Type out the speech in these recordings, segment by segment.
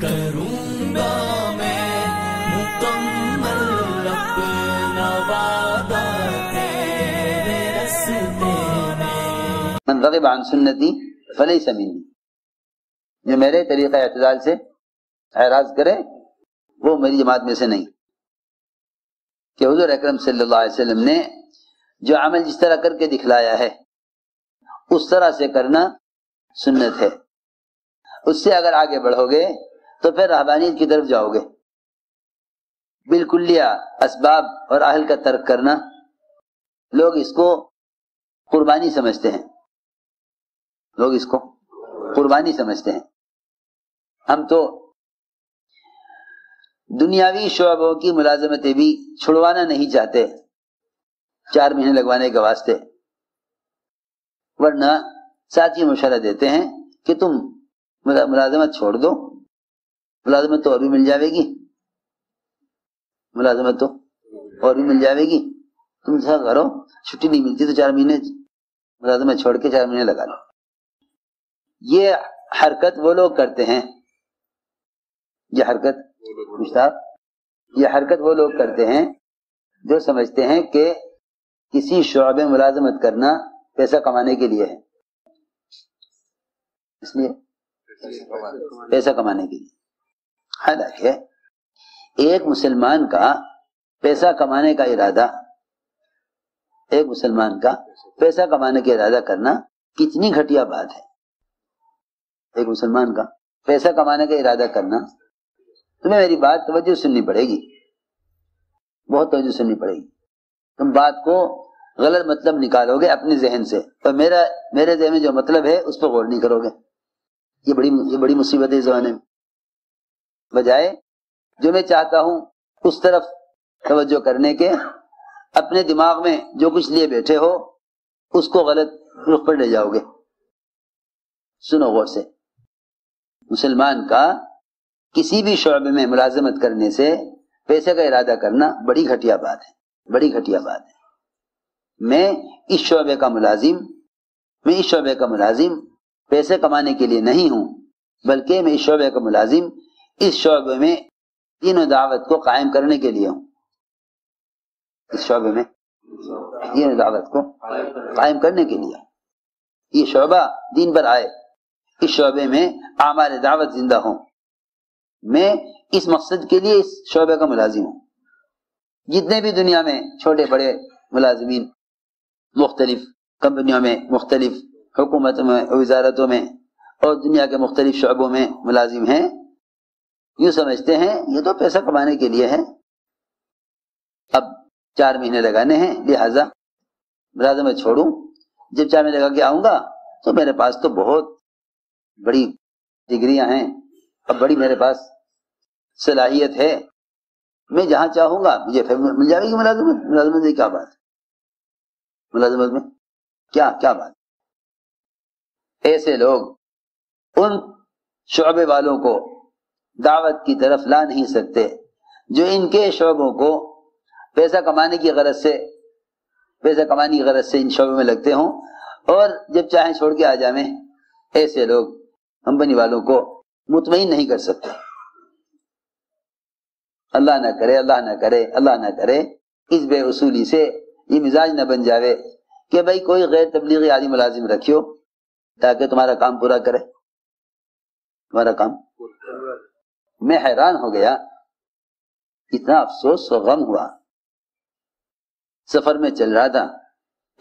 करूँगा मैं मुकम्मल अपना वादा तेरे रस्ते में। मन रग़िब अन सुन्नती फलैसा मिन्नी जो मेरे तरीक़ा एतदाल से एराज करे, वो मेरी जमात में से नहीं। कि हुजूर अकरम वसल्लम ने जो अमल जिस तरह करके दिखलाया है, उस तरह से करना सुन्नत है। उससे अगर आगे बढ़ोगे तो फिर रहबानियत की तरफ़ जाओगे। बिल्कुलिया असबाब और अहल का तर्क करना। लोग इसको कुर्बानी समझते हैं। लोग इसको कुर्बानी समझते हैं। हम तो दुनियावी शोबों की मुलाजमतें भी छुड़वाना नहीं चाहते। चार महीने लगवाने के वास्ते। वरना साथ ही मुशरा देते हैं कि तुम मुलाजमत छोड़ दो। मुलाजमत तो और भी मिल जाएगी। मुलाजमत तो और भी मिल जाएगी। तुम ऐसा करो छुट्टी नहीं मिलती तो चार महीने मुलाजमत छोड़ के चार महीने लगा लो। ये हरकत वो लोग करते हैं। ये हरकत, मुश्ताक, ये हरकत वो लोग करते हैं जो समझते हैं कि किसी शोबे मुलाजमत करना पैसा कमाने के लिए है। इसलिए पैसा कमाने के लिए। हालाँकि एक मुसलमान का पैसा कमाने का इरादा, एक मुसलमान का पैसा कमाने का इरादा करना कितनी घटिया बात है। एक मुसलमान का पैसा कमाने का इरादा करना, तुम्हें मेरी बात तवज्जो सुननी पड़ेगी। बहुत तवज्जो सुननी पड़ेगी। तुम बात को गलत मतलब निकालोगे अपने जहन से और मेरा, मेरे जहन में जो मतलब है, उस पर गौर नहीं करोगे। ये बड़ी ये बड़ी मुसीबत है इस जमाने में। बजाय जो मैं चाहता हूँ उस तरफ़ तवज्जो करने के, अपने दिमाग में जो कुछ लिए बैठे हो, उसको गलत रुख पर ले जाओगे। सुनो गौर से, मुसलमान का किसी भी शोबे में मुलाजमत करने से पैसे का इरादा करना बड़ी घटिया बात है, बड़ी घटिया बात है। मैं इस शोबे का मुलाजिम, मैं इस शोबे का मुलाजिम, पैसे कमाने के लिए नहीं हूँ, बल्कि मैं इस शोबे का मुलाजिम इस शोबे में तीनों दावत को कायम करने के लिए हूँ। इस शोबे में तीनों दावत को कायम करने के लिए ये शोबा दिन भर आए। इस शोबे में आमार दावत ज़िंदा हो। मैं इस मकसद के लिए इस शोबे का मुलाजिम हूँ। जितने भी दुनिया में छोटे बड़े मुलाजमीन, मुख्तलिफ़ कंपनियों में, मुख्तलिफ़ हुकूमत में, वजारतों में और दुनिया के मुख्तलिफ़ शोबों में मुलाजिम हैं यूँ समझते हैं, ये तो पैसा कमाने के लिए है। अब चार महीने लगाने हैं, लिहाजा मैं छोड़ू। जब चार महीने लगा के आऊँगा तो मेरे पास तो बहुत बड़ी डिग्रियाँ हैं। अब बड़ी मेरे पास सलाहियत है। मैं जहाँ चाहूँगा, मुझे फिर मिल जाएगी मुलाजमत। मुलाजमत में क्या बात मुलाजमत में क्या क्या बात ऐसे लोग, उन शोबे वालों को दावत की तरफ़ ला नहीं सकते। जो इनके शोबों को पैसा कमाने की गरज से, पैसा कमाने की गरज से इन शोबे में लगते हों, और जब चाहे छोड़ के आ जाए ऐसे लोग कंपनी वालों को मुतमिन नहीं कर सकते। अल्लाह ना करे, अल्लाह ना करे, अल्लाह ना करे, इस बेउसूली से ये मिजाज ना बन जावे कि भाई कोई गैर तबलीगी आदि मुलाजिम रखियो ताकि तुम्हारा काम पूरा करे। तुम्हारा काम मैं हैरान हो गया इतना अफसोस और गम हुआ। सफ़र में चल रहा था।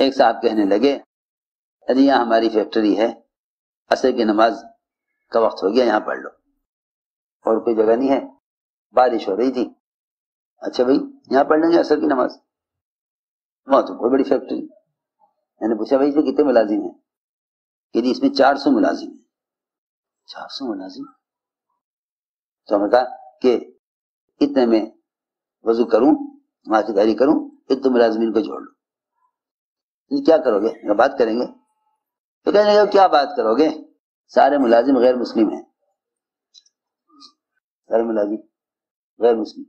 एक साहब कहने लगे, अरे, यहाँ हमारी फैक्ट्री है। असर की नमाज़ का वक्त हो गया, यहाँ पढ़ लो। और कोई जगह नहीं है। बारिश हो रही थी। अच्छा भाई, यहाँ पढ़ लेंगे असर की नमाज़। वहाँ तो बहुत बड़ी फैक्ट्री मैंने पूछा, भाई, इसमें कितने मुलाजिम है? यदि इसमें चार सौ मुलाजिम है। चार सौ मुलाजिम? तो हमने कहा कि इतने में वज़ू करूँ माचिदारी करूँ इतने तो मुलाजमीन को जोड़ लो। क्या करोगे? बात करेंगे? तो कहने लगे, क्या बात करोगे? सारे मुलाजिम गैर मुस्लिम हैं। सारे मुलाजिम गैर मुस्लिम।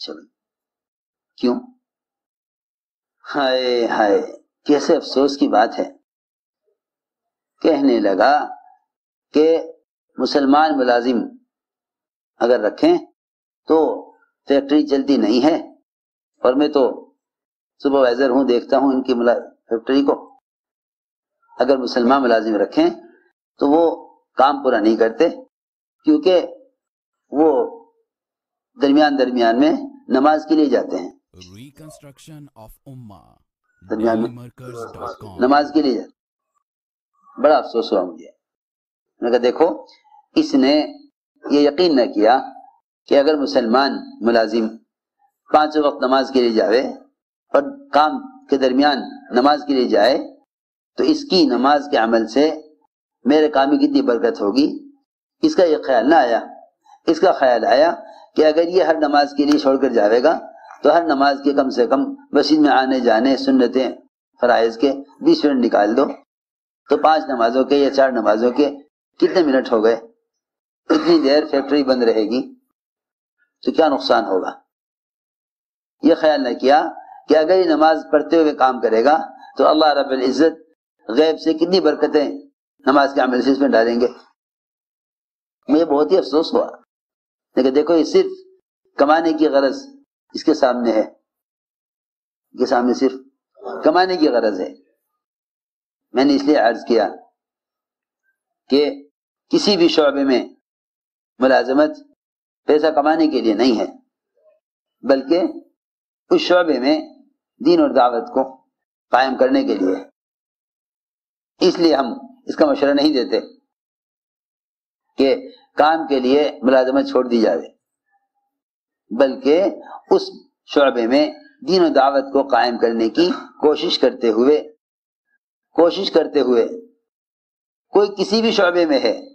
चलो। क्यों? हाय हाय, कैसे अफसोस की बात है। कहने लगा कि मुसलमान मुलाजिम अगर रखें तो फैक्ट्री चलती नहीं है। और मैं तो सुपरवाइजर हूँ देखता हूँ इनकी फैक्ट्री को। अगर मुसलमान मुलाजिम रखें तो वो काम पूरा नहीं करते क्योंकि वो दरमियान दरमियान में नमाज़ के लिए जाते हैं। Reconstruction of Ummah. दरमियान में नमाज़ के लिए जाते बड़ा अफसोस हुआ मुझे। मैंने कहा देखो इसने ये यकीन न किया कि अगर मुसलमान मुलाजिम पाँच वक्त नमाज़ के लिए जावे और काम के दरमियान नमाज़ के लिए जाए तो इसकी नमाज़ के अमल से मेरे काम में कितनी बरकत होगी। इसका ये ख्याल ना आया। इसका ख्याल आया कि अगर ये हर नमाज़ के लिए छोड़कर जाएगा तो हर नमाज़ के कम से कम मस्जिद में आने जाने सुन्नतें फराइज के बीस मिनट निकाल दो। तो पाँच नमाजों के या चार नमाजों के कितने मिनट हो गए? इतनी देर फैक्ट्री बंद रहेगी तो क्या नुकसान होगा? यह ख्याल न किया कि अगर ये नमाज़ पढ़ते हुए काम करेगा तो अल्लाह रब्बुल इज़्ज़त गैब से कितनी बरकतें नमाज़ के अमल से इसमें डालेंगे। मुझे बहुत ही अफसोस हुआ। लेकिन देखो, ये सिर्फ़ कमाने की गरज इसके सामने है। इसके सामने सिर्फ़ कमाने की गरज है। मैंने इसलिए अर्ज़ किया कि किसी भी शोबे में मुलाजमत पैसा कमाने के लिए नहीं है, बल्कि उस शोबे में दीन और दावत को कायम करने के लिए। इसलिए हम इसका मशवरा नहीं देते कि काम के लिए मुलाजमत छोड़ दी जाए, बल्कि उस शोबे में दीन और दावत को कायम करने की कोशिश करते हुए, कोशिश करते हुए कोई किसी भी शोबे में है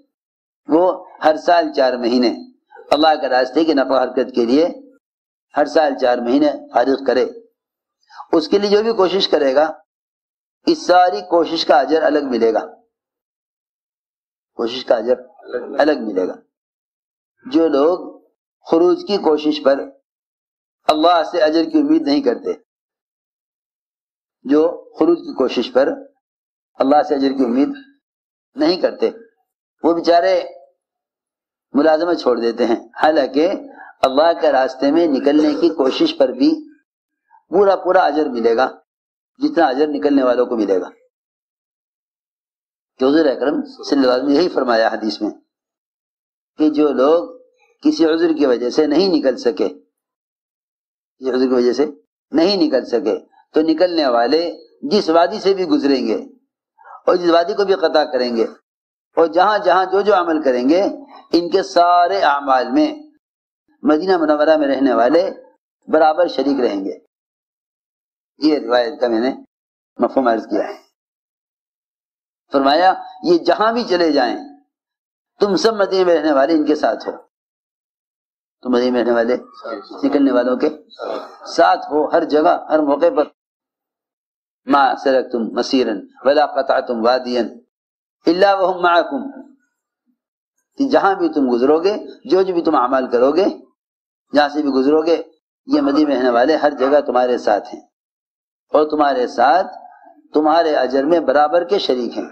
वो हर साल चार महीने अल्लाह के रास्ते की नफा हरकत के लिए हर साल चार महीने फारिग करे। उसके लिए जो भी कोशिश करेगा, इस सारी कोशिश का अजर अलग मिलेगा। कोशिश का अजर अलग मिलेगा। जो लोग खरूज की कोशिश पर अल्लाह से अजर की उम्मीद नहीं करते, जो खरूज की कोशिश पर अल्लाह से अजर की उम्मीद नहीं करते, वो बेचारे मुलाजमत छोड़ देते हैं। हालाँकि अल्लाह के रास्ते में निकलने की कोशिश पर भी पूरा पूरा अजर मिलेगा, जितना अजर निकलने वालों को मिलेगा। तो अकरम ने यही फरमाया हदीस में कि जो लोग किसी उज्र की वजह से नहीं निकल सके, किसी उज्र की वजह से नहीं निकल सके तो निकलने वाले जिस वादी से भी गुजरेंगे और जिस वादी को भी कता करेंगे और जहाँ जहाँ जो जो अमल करेंगे इनके सारे अमाल में मदीना मनवरा में रहने वाले बराबर शरीक रहेंगे। ये रिवायत का मैंने मफहम अर्ज़ किया है। फरमाया, ये जहाँ भी चले जाएँ, तुम सब मदीने में रहने वाले इनके साथ हो। तुम मदीने में रहने वाले, निकलने वालों के साथ हो हर जगह, हर मौके पर। मा सरक तुम मसीरन, वला कता तुम वादियन, इल्ला वहुम माकुम। कि जहाँ भी तुम गुजरोगे, जो जो भी तुम अमल करोगे, जहाँ से भी गुजरोगे, ये मदी में रहने वाले हर जगह तुम्हारे साथ हैं। और तुम्हारे साथ तुम्हारे अजर में बराबर के शरीक हैं।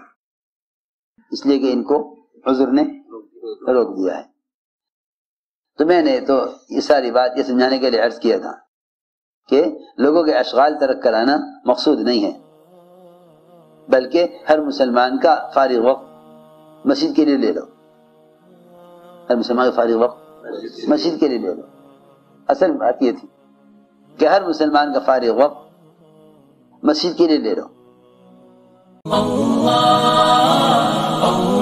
इसलिए कि इनको हजूर ने रोक दिया है। तो मैंने तो ये सारी बात ये समझाने के लिए अर्ज़ किया था कि लोगों के अशगाल तरक कराना मकसूद नहीं है, बल्कि हर मुसलमान का फारिग वक्त मस्जिद के लिए ले लो। मुसलमान का फारिग वक्त मस्जिद के लिए ले लो असल बात यह थी कि हर मुसलमान का फारिग वक्त मस्जिद के लिए ले लो Allah, Allah.